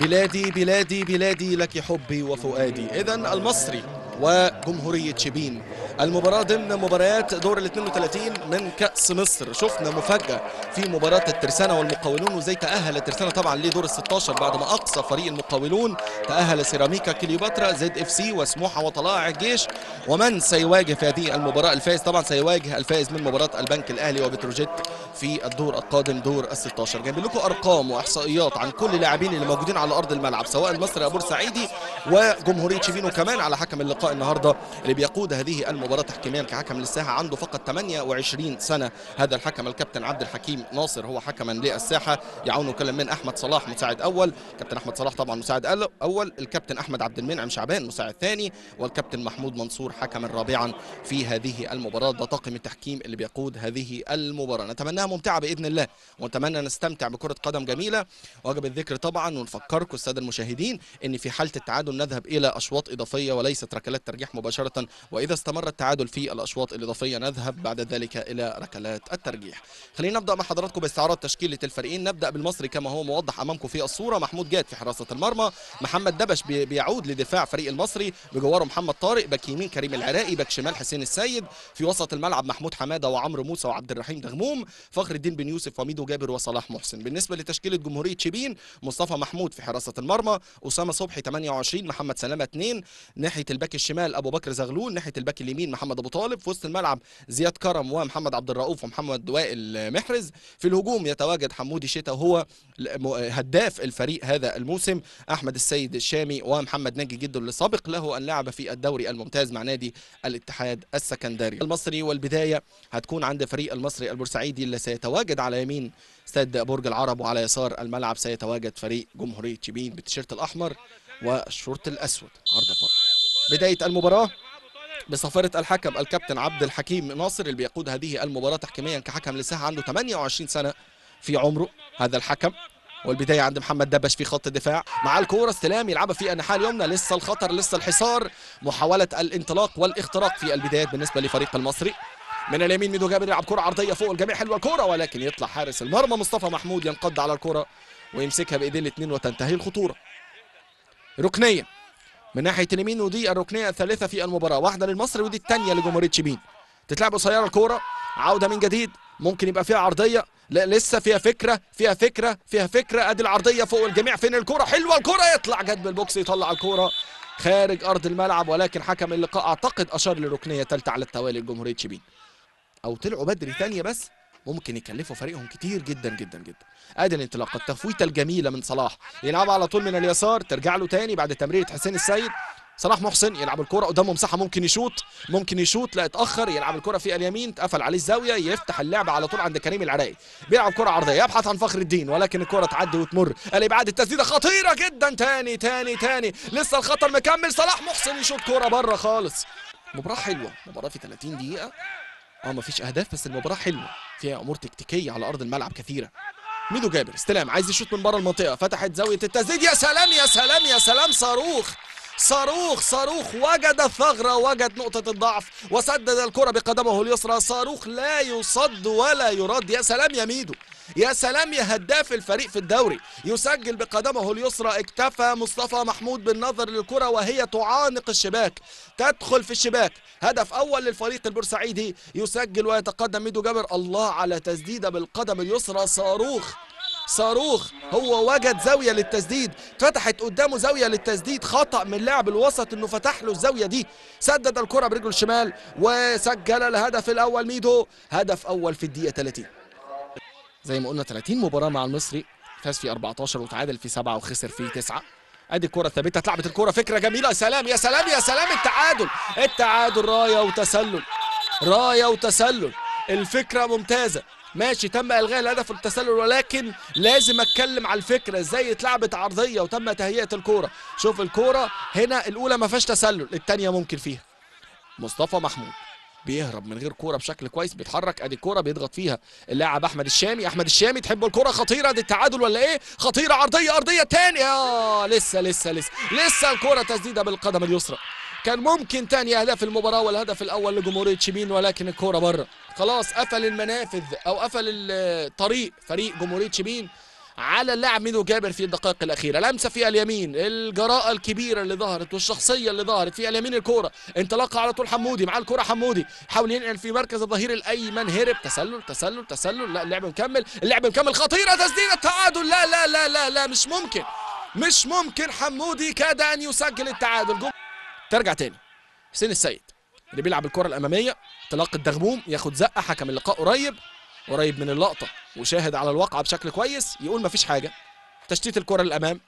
بلادي بلادي بلادي لك حبي وفؤادي. إذا المصري وجمهورية شبين المباراة ضمن مباريات دور ال 32 من كأس مصر. شفنا مفاجأة في مباراة الترسانة والمقاولون وزي تأهل الترسانة طبعا لدور ال 16 بعد ما أقصى فريق المقاولون. تأهل سيراميكا كليوباترا زد إف سي وسموحة وطلائع الجيش ومن سيواجه في هذه المباراة الفائز طبعا سيواجه الفائز من مباراة البنك الأهلي وبتروجيت في الدور القادم دور ال 16 جايب لكم أرقام وإحصائيات عن كل اللاعبين اللي موجودين على أرض الملعب سواء المصري أبو سعيدي وجمهورية شبين وكمان على حكم اللقاء النهارده اللي بيقود هذه المباراة. تحكيميا كحكم للساحة عنده فقط 28 سنة. هذا الحكم الكابتن عبد الحكيم ناصر هو حكما للساحة. يعاونه كلام من أحمد صلاح مساعد أول. كابتن أحمد صلاح طبعا مساعد أول. الكابتن أحمد عبد المنعم شعبان مساعد ثاني. والكابتن محمود منصور حكما رابعا في هذه المباراة. ده طاقم التحكيم اللي بيقود هذه المباراة. نتمناها ممتعة بإذن الله ونتمنى نستمتع بكرة قدم جميلة. وأجب الذكر طبعا ونفكركم السادة المشاهدين إن في حالة التعادل نذهب إلى أشواط إضافية وليست ركلات ترجيح مباشرة. وإذا استمر التعادل في الأشواط الإضافية. نذهب بعد ذلك إلى ركلات الترجيح. خلينا نبدأ مع حضراتكم باستعراض تشكيلة الفريقين. نبدأ بالمصري كما هو موضح أمامكم في الصورة محمود جاد في حراسة المرمى محمد دبش بي- بيعود لدفاع فريق المصري بجواره محمد طارق back يمين كريم العراقي back شمال حسين السيد في وسط الملعب محمود حمادة وعمرو موسى وعبد الرحيم دغموم فخر الدين بن يوسف وميدو جابر وصلاح محسن. بالنسبة لتشكيلة جمهورية شبين مصطفى محمود في حراسة المرمى أسامة صبحي 28 محمد سلامة 2 ناحية ال back الشمال أبو بكر زغلول ناحية ال back اليمين محمد أبو طالب. في وسط الملعب زياد كرم ومحمد عبد الرؤوف ومحمد وائل محرز. في الهجوم يتواجد حمودي شتا وهو هداف الفريق هذا الموسم. أحمد السيد الشامي ومحمد ناجي جدو اللي سبق له أن لعب في الدوري الممتاز مع نادي الاتحاد السكندري. المصري والبداية هتكون عند فريق المصري البورسعيدي اللي سيتواجد على يمين استاد برج العرب وعلى يسار الملعب سيتواجد فريق جمهورية شبين بالتيشيرت الأحمر والشورت الأسود. عرض فوق. بداية المباراة. بصفارة الحكم الكابتن عبد الحكيم ناصر اللي بيقود هذه المباراة تحكيميا كحكم لساحة عنده 28 سنة في عمره هذا الحكم. والبداية عند محمد دبش في خط الدفاع. مع الكورة استلام يلعبها في الناحية اليمنى لسه الخطر لسه الحصار محاولة الانطلاق والاختراق في البدايات بالنسبة لفريق المصري. من اليمين ميدو جابر يلعب كرة عرضية فوق الجميع حلوة الكرة ولكن يطلع حارس المرمى مصطفى محمود ينقض على الكرة ويمسكها بايديه الاثنين وتنتهي الخطورة. ركنية من ناحية اليمين ودي الركنية الثالثة في المباراة. واحدة للمصري ودي الثانية لجمهورية شبين تتلعب قصيرة الكورة. عودة من جديد. ممكن يبقى فيها عرضية. لا لسه فيها فكرة فيها فكرة فيها فكرة. أدي العرضية فوق الجميع. فين الكرة حلوة الكرة يطلع جد بالبوكس يطلع الكرة خارج أرض الملعب. ولكن حكم اللقاء أعتقد أشار لركنية ثالثة على التوالي لجمهورية شبين أو طلعوا بدري ثانية بس. ممكن يكلفوا فريقهم كتير جدا جدا جدا. أدي الانطلاقة التفويتة الجميلة من صلاح. يلعبها على طول من اليسار ترجع له تاني بعد تمريرة حسين السيد. صلاح محسن يلعب الكرة قدامه مساحة ممكن يشوط ممكن يشوط لا اتأخر يلعب الكرة في اليمين اتقفل عليه الزاوية يفتح اللعبة على طول عند كريم العراقي. بيلعب كرة عرضية يبحث عن فخر الدين ولكن الكرة تعدي وتمر. الإبعاد التسديدة خطيرة جدا. تاني تاني تاني. لسه الخطر مكمل. صلاح محسن يشوط كرة بره خالص. مباراة حلوة. مباراة في 30 دقيقة. آه مفيش أهداف بس المباراة حلوة. فيها أمور تكتيكية على أرض الملعب كثيرة. ميدو جابر استلام عايز يشوط من بره المنطقة. فتحت زاوية التسديد يا سلام يا سلام يا سلام صاروخ. صاروخ صاروخ. وجد الثغرة وجد نقطة الضعف. وسدد الكرة بقدمه اليسرى. صاروخ لا يصد ولا يرد. يا سلام يا ميدو. يا سلام يا هداف الفريق في الدوري. يسجل بقدمه اليسرى اكتفى مصطفى محمود بالنظر للكرة وهي تعانق الشباك. تدخل في الشباك. هدف أول للفريق البورسعيدي. يسجل ويتقدم ميدو جابر. الله على تسديده بالقدم اليسرى. صاروخ صاروخ. هو وجد زاوية للتسديد. فتحت قدامه زاوية للتسديد. خطأ من لاعب الوسط إنه فتح له الزاوية دي. سدد الكرة برجله الشمال وسجل الهدف الأول ميدو. هدف أول في الدقيقة 30 زي ما قلنا 30 مباراة مع المصري فاز في 14 وتعادل في 7 وخسر في 9 أدي الكرة الثابتة اتلعبت الكرة فكرة جميلة. يا سلام يا سلام يا سلام التعادل. التعادل راية وتسلل راية وتسلل. الفكرة ممتازة. ماشي تم إلغاء الهدف والتسلل ولكن لازم أتكلم على الفكرة. إزاي اتلعبت عرضية وتم تهيئة الكورة؟ شوف الكورة هنا الأولى ما فيهاش تسلل الثانية ممكن فيها. مصطفى محمود. بيهرب من غير كورة بشكل كويس بيتحرك. أدي الكورة بيضغط فيها اللاعب أحمد الشامي. أحمد الشامي تحبوا الكورة؟ خطيرة. دي التعادل ولا إيه؟ خطيرة. عرضيه أرضية تاني آه لسه لسه لسه لسه الكورة تسديدة بالقدم اليسرى. كان ممكن تاني أهداف المباراة والهدف الأول لجمهورية شبين ولكن الكورة بره. خلاص قفل المنافذ أو قفل الطريق فريق جمهورية شبين. على اللاعب ميدو جابر في الدقائق الأخيرة. لمسة في اليمين الجراءة الكبيرة اللي ظهرت والشخصية اللي ظهرت في اليمين الكورة. انطلاقة على طول حمودي مع الكوره حمودي. حاول ينقل في مركز الظهير الأيمن هرب. تسلل تسلل تسلل. لا اللعب مكمل. اللعب مكمل. خطيرة تسديدة. التعادل. لا لا لا لا لا. مش ممكن. مش ممكن حمودي كاد ان يسجل التعادل. جم... ترجع تاني. حسين السيد اللي بيلعب الكرة الأمامية. انطلاق الدغموم. ياخد زقة. حكم اللقاء قريب. قريب من اللقطة وشاهد على الواقعة بشكل كويس يقول مفيش حاجة. تشتيت الكرة للأمام.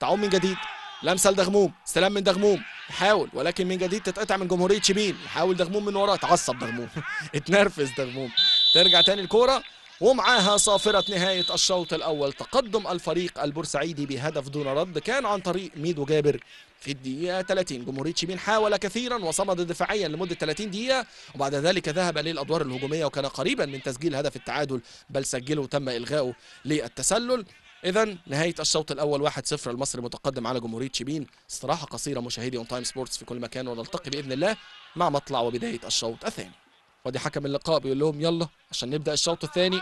تعوم من جديد. لمسة لدغموم. استلام من دغموم. يحاول ولكن من جديد تتقطع من جمهورية شبين. يحاول دغموم من وراه. تعصب دغموم. اتنرفز دغموم. ترجع تاني الكورة. ومعاها صافرة نهاية الشوط الأول. تقدم الفريق البورسعيدي بهدف دون رد كان عن طريق ميدو جابر في الدقيقة 30 جمهورية شبين حاول كثيرا وصمد دفاعيا لمدة 30 دقيقة وبعد ذلك ذهب للأدوار الهجومية وكان قريبا من تسجيل هدف التعادل بل سجله وتم إلغاؤه للتسلل. إذا نهاية الشوط الأول 1-0 المصري متقدم على جمهورية شبين استراحة قصيرة مشاهدي اون تايم سبورتس في كل مكان ونلتقي بإذن الله مع مطلع وبداية الشوط الثاني. ودي حكم اللقاء بيقول لهم يلا عشان نبدأ الشوط الثاني.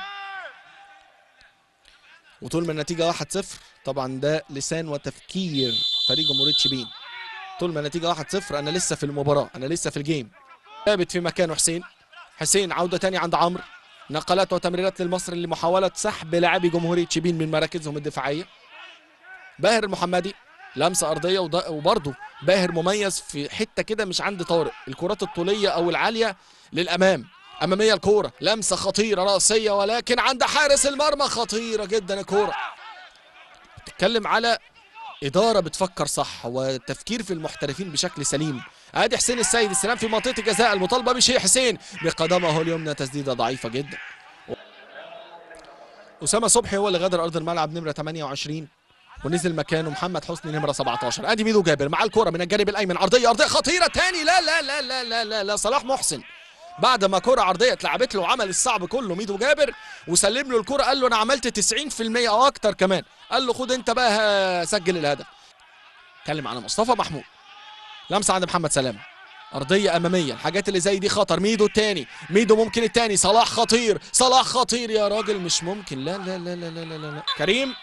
وطول ما النتيجة 1-0 طبعا ده لسان وتفكير فريق جمهورية شبين طول ما النتيجة 1-0 أنا لسه في المباراة. أنا لسه في الجيم. ثابت في مكانه حسين. حسين عودة تاني عند عمرو. نقلات وتمريرات للمصري لمحاولة سحب لاعبي جمهورية شبين من مراكزهم الدفاعية. باهر المحمدي لمسة أرضية وبرضه باهر مميز في حتة كده مش عند طارق الكرات الطولية أو العالية للأمام. أمامية الكورة لمسة خطيرة رأسية ولكن عند حارس المرمى خطيرة جدا الكورة. بتتكلم على إدارة بتفكر صح وتفكير في المحترفين بشكل سليم. آدي حسين السيد السلام في منطقة الجزاء المطالبة بشيء حسين. بقدمه اليمنى تسديدة ضعيفة جدا. أسامة صبحي هو اللي غادر أرض الملعب نمرة 28 ونزل مكانه محمد حسني نمرة 17 ادي ميدو جابر مع الكرة من الجانب الأيمن عرضية أرضية خطيرة تاني لا لا لا لا لا لا, لا صلاح محسن بعد ما كرة عرضية اتلعبت له وعمل الصعب كله ميدو جابر وسلم له الكرة قال له أنا عملت 90% أو أكتر كمان قال له خد أنت بقى سجل الهدف اتكلم على مصطفى محمود لمسة عند محمد سلامة أرضية أمامية الحاجات اللي زي دي خطر ميدو التاني ميدو ممكن التاني صلاح خطير صلاح خطير يا راجل مش ممكن لا لا لا لا لا لا, لا. كريم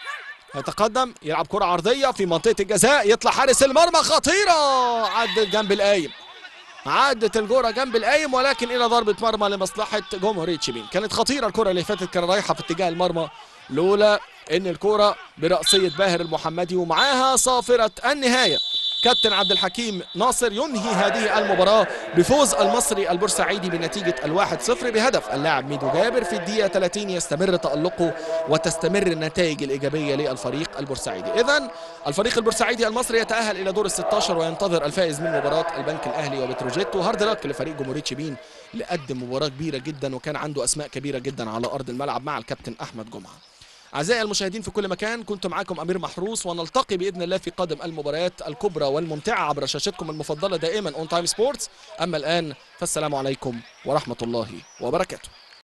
يتقدم يلعب كرة عرضية في منطقة الجزاء يطلع حارس المرمى خطيرة! عدت جنب القايم عدت الكرة جنب القايم ولكن إلى ضربة مرمى لمصلحة جمهورية شبين كانت خطيرة الكرة اللي فاتت كان رايحة في اتجاه المرمى لولا إن الكرة برأسية باهر المحمدي ومعاها صافرة النهاية. كابتن عبد الحكيم ناصر ينهي هذه المباراة بفوز المصري البورسعيدي بنتيجة الواحد صفر بهدف. اللاعب ميدو جابر في الدقيقة 30 يستمر تألقه وتستمر النتائج الإيجابية للفريق البورسعيدي. إذا الفريق البورسعيدي المصري يتأهل إلى دور ال 16 وينتظر الفائز من مباراة البنك الأهلي وبتروجيت و hard luck لفريق جمهورية شبين اللي قدم مباراة كبيرة جدا وكان عنده أسماء كبيرة جدا على أرض الملعب مع الكابتن أحمد جمعة. أعزائي المشاهدين في كل مكان كنت معاكم أمير محروس ونلتقي بإذن الله في قادم المباريات الكبرى والممتعة عبر شاشتكم المفضلة دائما اون تايم سبورتس أما الآن فالسلام عليكم ورحمة الله وبركاته.